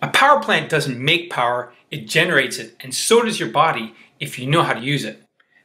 A power plant doesn't make power, it generates it, and so does your body if you know how to use it.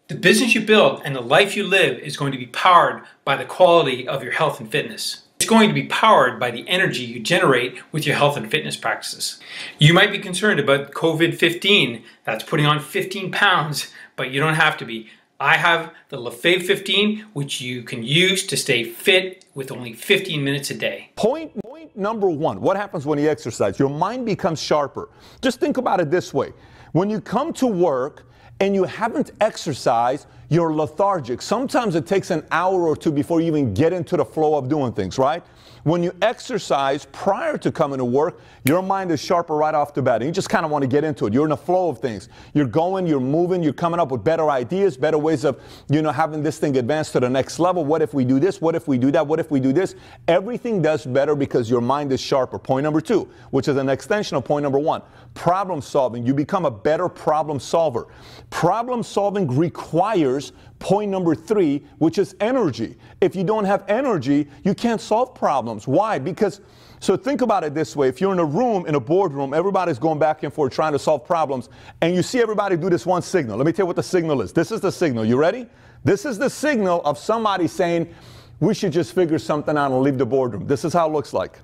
The business you build and the life you live is going to be powered by the quality of your health and fitness. It's going to be powered by the energy you generate with your health and fitness practices. You might be concerned about COVID-15, that's putting on 15 pounds, but you don't have to be. I have the LeFave 15, which you can use to stay fit with only 15 minutes a day. Point, point number one what happens when you exercise? Your mind becomes sharper. Just think about it this way when you come to work and you haven't exercised, you're lethargic. Sometimes it takes an hour or two before you even get into the flow of doing things, right? When you exercise prior to coming to work, your mind is sharper right off the bat. And you just kind of want to get into it. You're in the flow of things. You're going, you're moving, you're coming up with better ideas, better ways of, you know, having this thing advance to the next level. What if we do this? What if we do that? What if we do this? Everything does better because your mind is sharper. Point number two, which is an extension of point number one. Problem solving. You become a better problem solver. Problem solving requires point number three, which is energy. If you don't have energy, you can't solve problems. Why? Because, so think about it this way if you're in a room, in a boardroom, everybody's going back and forth trying to solve problems, and you see everybody do this one signal. Let me tell you what the signal is. This is the signal. You ready? This is the signal of somebody saying, we should just figure something out and leave the boardroom. This is how it looks like.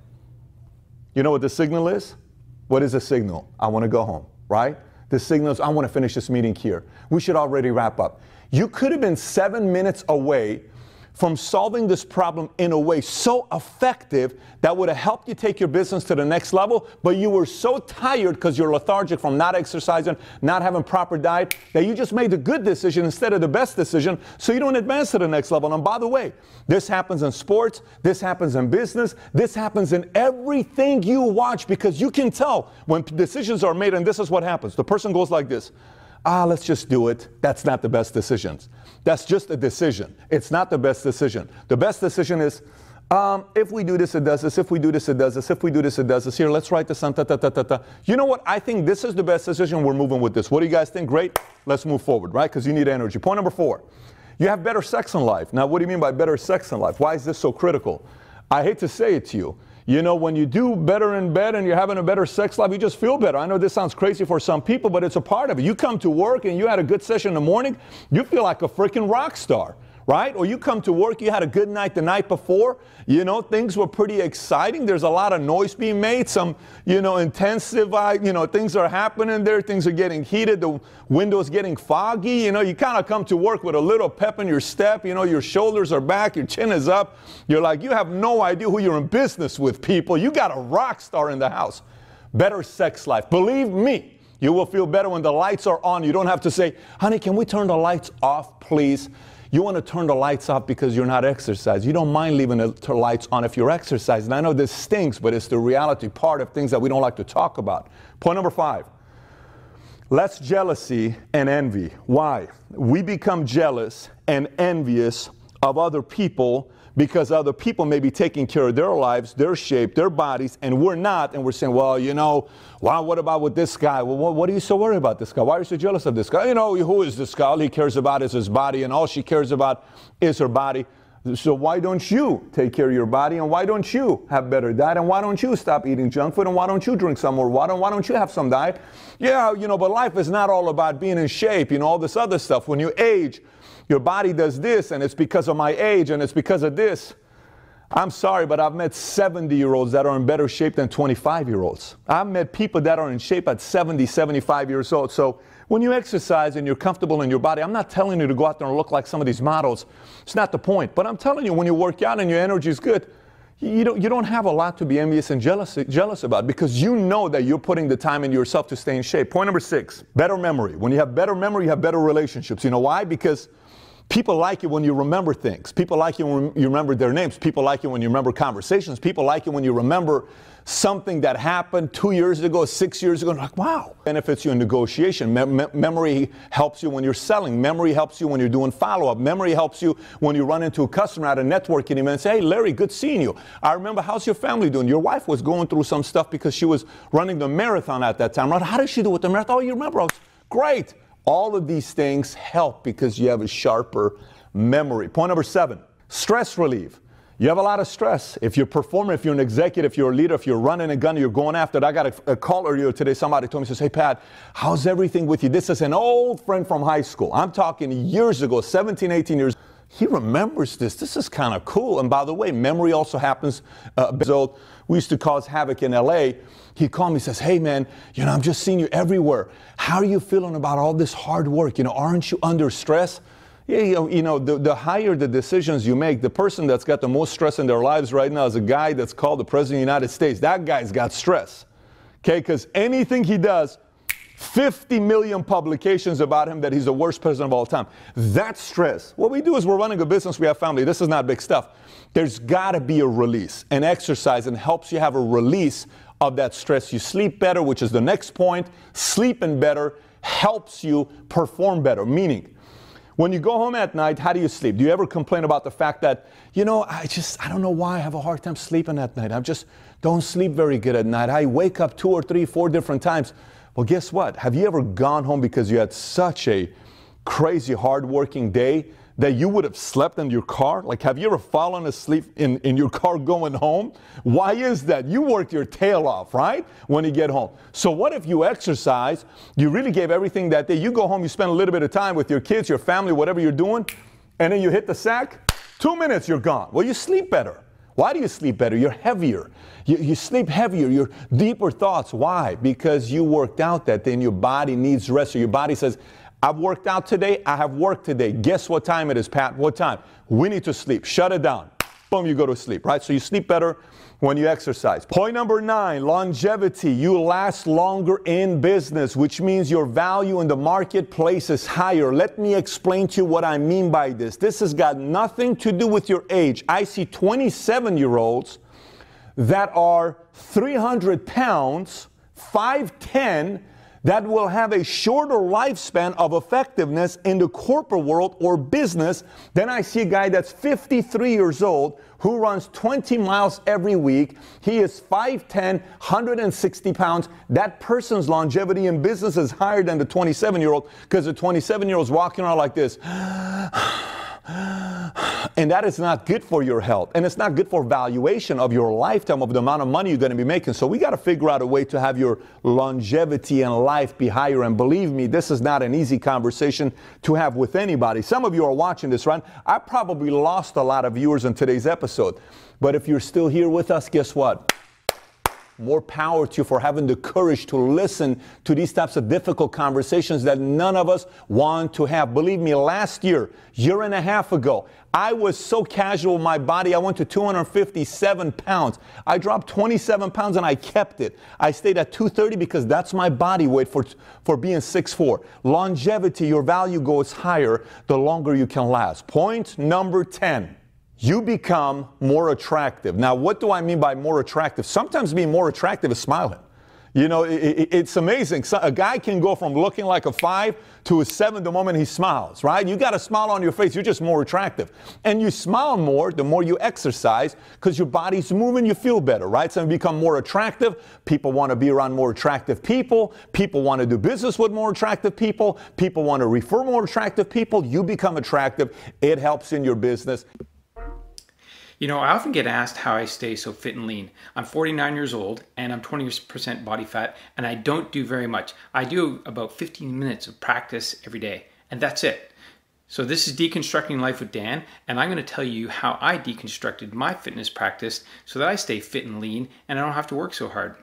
You know what the signal is? What is the signal? I want to go home, right? The signals, I want to finish this meeting here. We should already wrap up. You could have been seven minutes away from solving this problem in a way so effective that would have helped you take your business to the next level, but you were so tired because you're lethargic from not exercising, not having proper diet, that you just made the good decision instead of the best decision, so you don't advance to the next level. And by the way, this happens in sports, this happens in business, this happens in everything you watch because you can tell when decisions are made, and this is what happens. The person goes like this ah, let's just do it. That's not the best decisions. That's just a decision. It's not the best decision. The best decision is, um, if we do this, it does this. If we do this, it does this. If we do this, it does this. Here, let's write this on. Ta, ta, ta, ta, ta. You know what? I think this is the best decision. We're moving with this. What do you guys think? Great. Let's move forward, right? Because you need energy. Point number four. You have better sex in life. Now, what do you mean by better sex in life? Why is this so critical? I hate to say it to you. You know, when you do better in bed and you're having a better sex life, you just feel better. I know this sounds crazy for some people, but it's a part of it. You come to work and you had a good session in the morning, you feel like a freaking rock star right? Or you come to work, you had a good night the night before, you know, things were pretty exciting. There's a lot of noise being made, some, you know, intensive, uh, you know, things are happening there, things are getting heated, the window's getting foggy, you know, you kind of come to work with a little pep in your step, you know, your shoulders are back, your chin is up. You're like, you have no idea who you're in business with, people. You got a rock star in the house. Better sex life. Believe me, you will feel better when the lights are on. You don't have to say, honey, can we turn the lights off, please? You want to turn the lights off because you're not exercising. You don't mind leaving the lights on if you're exercising. I know this stinks, but it's the reality part of things that we don't like to talk about. Point number five less jealousy and envy. Why? We become jealous and envious of other people because other people may be taking care of their lives, their shape, their bodies, and we're not. And we're saying, well, you know, wow, what about with this guy? Well, what, what are you so worried about this guy? Why are you so jealous of this guy? You know, who is this guy? All he cares about is his body, and all she cares about is her body. So why don't you take care of your body and why don't you have better diet and why don't you stop eating junk food and why don't you drink some more water and why don't you have some diet? Yeah, you know, but life is not all about being in shape, you know, all this other stuff. When you age, your body does this, and it's because of my age, and it's because of this. I'm sorry, but I've met 70 year olds that are in better shape than 25 year olds. I've met people that are in shape at 70, 75 years old. So when you exercise and you're comfortable in your body, I'm not telling you to go out there and look like some of these models. It's not the point. But I'm telling you, when you work out and your energy is good, you don't, you don't have a lot to be envious and jealous, jealous about because you know that you're putting the time in yourself to stay in shape. Point number six better memory. When you have better memory, you have better relationships. You know why? Because People like it when you remember things. People like it when you remember their names. People like it when you remember conversations. People like it when you remember something that happened two years ago, six years ago. Like, wow. Benefits you in negotiation. Mem- memory helps you when you're selling. Memory helps you when you're doing follow up. Memory helps you when you run into a customer at a networking event and say, hey, Larry, good seeing you. I remember, how's your family doing? Your wife was going through some stuff because she was running the marathon at that time. Right? How did she do with the marathon? Oh, you remember? I was great. All of these things help because you have a sharper memory. Point number seven stress relief. you have a lot of stress. If you're performing, if you're an executive, if you're a leader, if you're running a gun, you're going after it. I got a, a, call earlier today. Somebody told me, says, Hey, Pat, how's everything with you? This is an old friend from high school. I'm talking years ago, 17, 18 years. He remembers this. This is kind of cool. And by the way, memory also happens. Uh, we used to cause havoc in LA. He called me, says, Hey, man, you know, I'm just seeing you everywhere. How are you feeling about all this hard work? You know, aren't you under stress? Yeah, you know, the, the higher the decisions you make, the person that's got the most stress in their lives right now is a guy that's called the President of the United States. That guy's got stress. Okay, because anything he does, 50 million publications about him that he's the worst president of all time. That's stress. What we do is we're running a business, we have family. This is not big stuff. There's got to be a release. An exercise and helps you have a release of that stress. You sleep better, which is the next point. Sleeping better helps you perform better, meaning when you go home at night, how do you sleep? Do you ever complain about the fact that, you know, I just, I don't know why I have a hard time sleeping at night. I just don't sleep very good at night. I wake up two or three, four different times. Well, guess what? Have you ever gone home because you had such a crazy, hardworking day that you would have slept in your car? Like, have you ever fallen asleep in, in your car going home? Why is that? You worked your tail off, right? When you get home. So, what if you exercise, you really gave everything that day, you go home, you spend a little bit of time with your kids, your family, whatever you're doing, and then you hit the sack, two minutes, you're gone. Well, you sleep better. Why do you sleep better? You're heavier. You, you sleep heavier. You're deeper thoughts. Why? Because you worked out that and your body needs rest. So your body says, I've worked out today. I have work today. Guess what time it is, Pat? What time? We need to sleep. Shut it down. Boom, you go to sleep, right? So you sleep better when you exercise. Point number nine longevity. You last longer in business, which means your value in the marketplace is higher. Let me explain to you what I mean by this. This has got nothing to do with your age. I see 27 year olds that are 300 pounds, 5'10, that will have a shorter lifespan of effectiveness in the corporate world or business than I see a guy that's 53 years old who runs 20 miles every week. He is 5'10, 160 pounds. That person's longevity in business is higher than the 27 year old because the 27 year old is walking around like this. And that is not good for your health. And it's not good for valuation of your lifetime of the amount of money you're going to be making. So we got to figure out a way to have your longevity and life be higher. And believe me, this is not an easy conversation to have with anybody. Some of you are watching this, right? I probably lost a lot of viewers in today's episode. But if you're still here with us, guess what? More power to you for having the courage to listen to these types of difficult conversations that none of us want to have. Believe me, last year, year and a half ago, I was so casual with my body, I went to 257 pounds. I dropped 27 pounds and I kept it. I stayed at 230 because that's my body weight for, for being 6'4. Longevity, your value goes higher the longer you can last. Point number 10 you become more attractive. Now, what do I mean by more attractive? Sometimes being more attractive is smiling. You know, it, it, it's amazing. So a guy can go from looking like a five to a seven the moment he smiles, right? You got a smile on your face, you're just more attractive. And you smile more the more you exercise because your body's moving, you feel better, right? So you become more attractive. People want to be around more attractive people. People want to do business with more attractive people. People want to refer more attractive people. You become attractive. It helps in your business. You know, I often get asked how I stay so fit and lean. I'm 49 years old and I'm 20% body fat and I don't do very much. I do about 15 minutes of practice every day and that's it. So this is Deconstructing Life with Dan and I'm going to tell you how I deconstructed my fitness practice so that I stay fit and lean and I don't have to work so hard.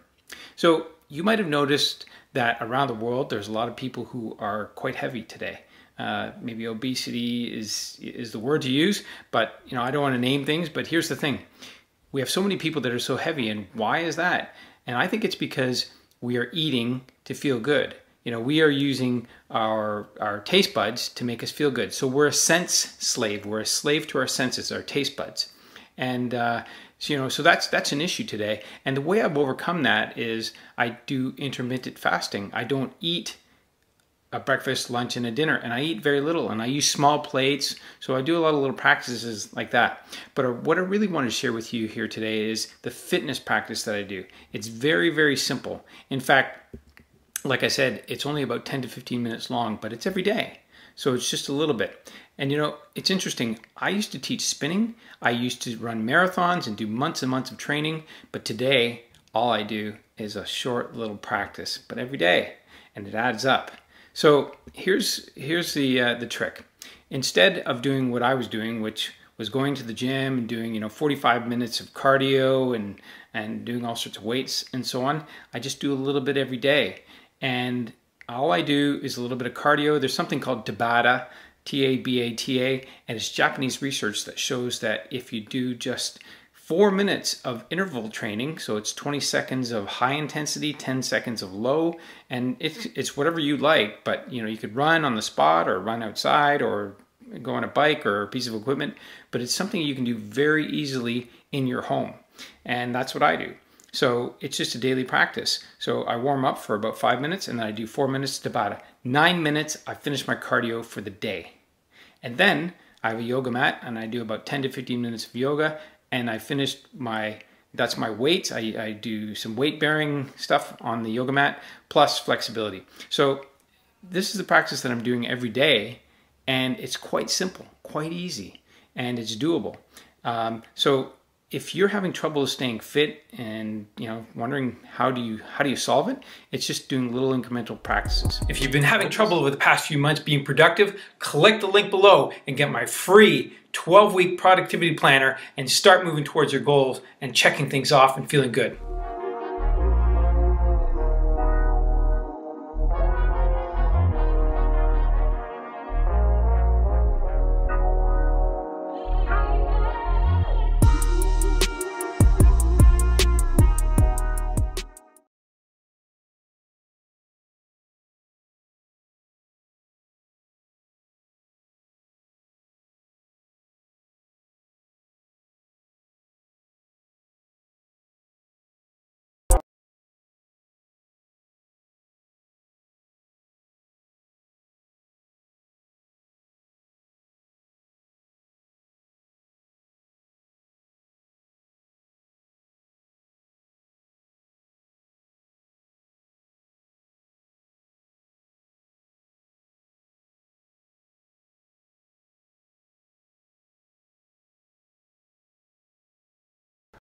So you might have noticed that around the world there's a lot of people who are quite heavy today. Uh, maybe obesity is is the word to use, but you know I don't want to name things. But here's the thing: we have so many people that are so heavy, and why is that? And I think it's because we are eating to feel good. You know, we are using our our taste buds to make us feel good. So we're a sense slave. We're a slave to our senses, our taste buds, and uh, so, you know, so that's that's an issue today. And the way I've overcome that is I do intermittent fasting. I don't eat a breakfast, lunch, and a dinner, and I eat very little, and I use small plates, so I do a lot of little practices like that. But uh, what I really want to share with you here today is the fitness practice that I do. It's very, very simple. In fact, like I said, it's only about 10 to 15 minutes long, but it's every day. So it's just a little bit. And you know, it's interesting. I used to teach spinning. I used to run marathons and do months and months of training. But today, all I do is a short little practice, but every day, and it adds up. So here's here's the uh, the trick. Instead of doing what I was doing, which was going to the gym and doing you know 45 minutes of cardio and and doing all sorts of weights and so on, I just do a little bit every day. And all I do is a little bit of cardio. There's something called Tabata, T A B A T A, and it's Japanese research that shows that if you do just four minutes of interval training, so it's 20 seconds of high intensity, 10 seconds of low, and it's, it's whatever you like, but you know, you could run on the spot or run outside or go on a bike or a piece of equipment, but it's something you can do very easily in your home. And that's what I do. So it's just a daily practice. So I warm up for about five minutes and then I do four minutes to about nine minutes. I finish my cardio for the day. And then I have a yoga mat and I do about 10 to 15 minutes of yoga and I finished my that's my weights. I, I do some weight bearing stuff on the yoga mat plus flexibility. So this is the practice that I'm doing every day and it's quite simple, quite easy, and it's doable. Um, so if you're having trouble staying fit and you know wondering how do you how do you solve it it's just doing little incremental practices. If you've been having trouble over the past few months being productive click the link below and get my free 12 week productivity planner and start moving towards your goals and checking things off and feeling good